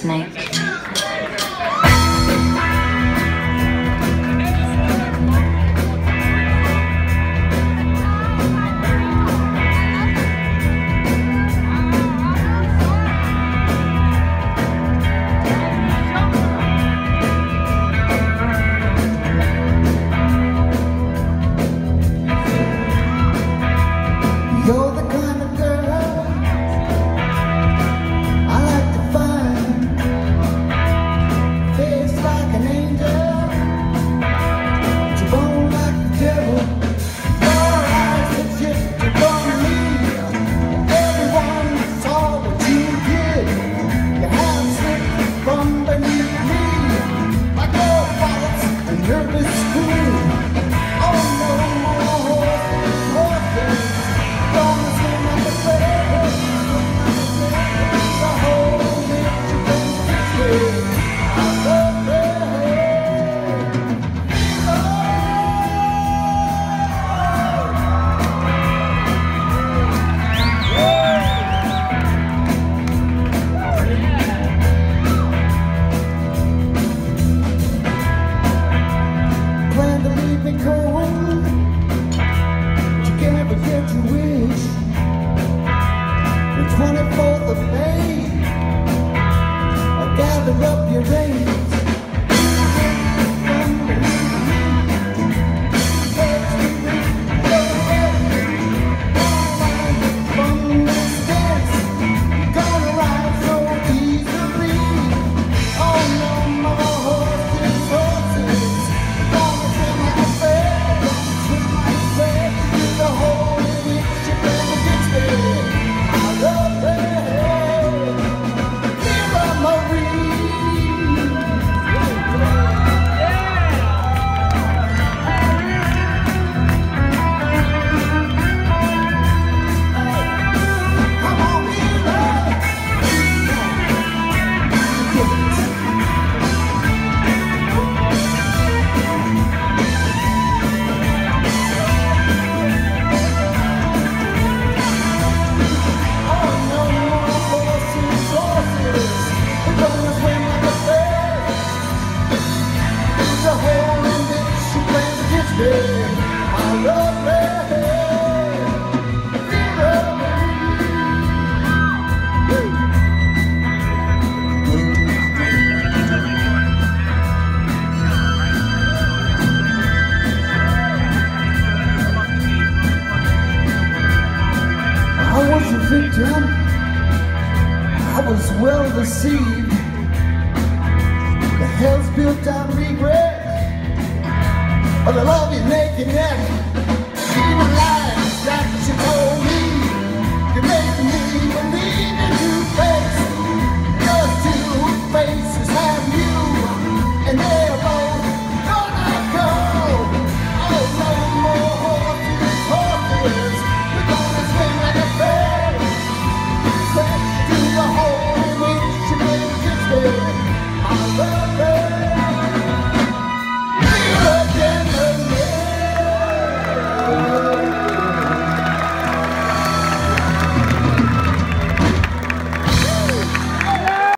snake. nervous queen. your rain. Victim. I was well deceived. The hell's built on regret. But I love you naked neck. Even